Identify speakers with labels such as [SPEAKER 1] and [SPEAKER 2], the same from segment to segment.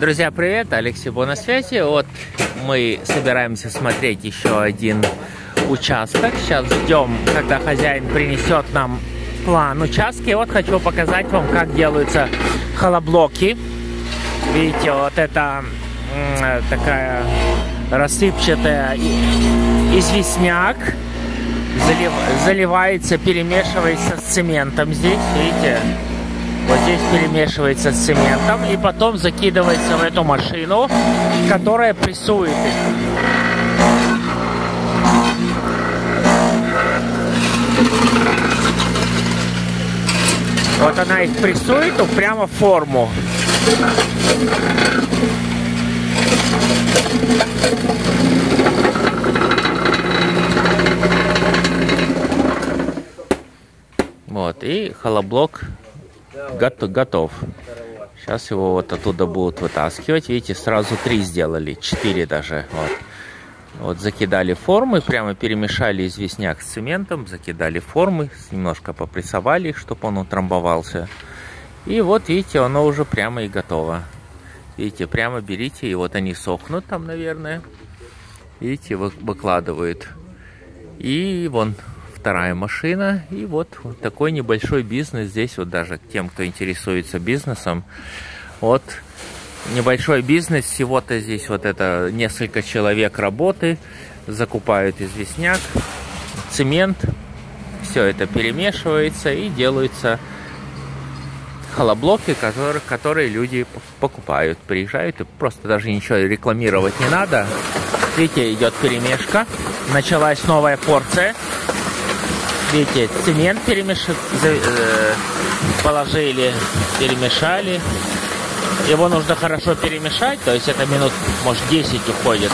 [SPEAKER 1] Друзья, привет! Алексей Бо на связи. Вот мы собираемся смотреть еще один участок. Сейчас ждем, когда хозяин принесет нам план участка. И вот хочу показать вам, как делаются холоблоки. Видите, вот это такая рассыпчатая известняк. Залив, заливается, перемешивается с цементом здесь, видите? Вот здесь перемешивается с цементом и потом закидывается в эту машину, которая прессует их. Вот она их прессует прямо в форму. Вот, и холоблок готов. готов. Сейчас его вот оттуда будут вытаскивать. Видите, сразу три сделали, четыре даже. Вот. Вот закидали формы, прямо перемешали известняк с цементом, закидали формы, немножко попрессовали чтобы он утрамбовался. И вот, видите, оно уже прямо и готово. Видите, прямо берите, и вот они сохнут там, наверное. Видите, выкладывают. И вон вторая машина. И вот, такой небольшой бизнес здесь, вот даже тем, кто интересуется бизнесом. Вот небольшой бизнес, всего-то здесь вот это несколько человек работы, закупают известняк, цемент, все это перемешивается и делаются холоблоки, которые, которые люди покупают, приезжают и просто даже ничего рекламировать не надо. Видите, идет перемешка, началась новая порция, Видите, цемент перемешали, э, положили, перемешали. Его нужно хорошо перемешать, то есть это минут, может, 10 уходит.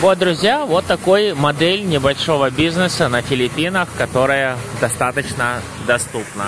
[SPEAKER 1] Вот, друзья, вот такой модель небольшого бизнеса на Филиппинах, которая достаточно доступна.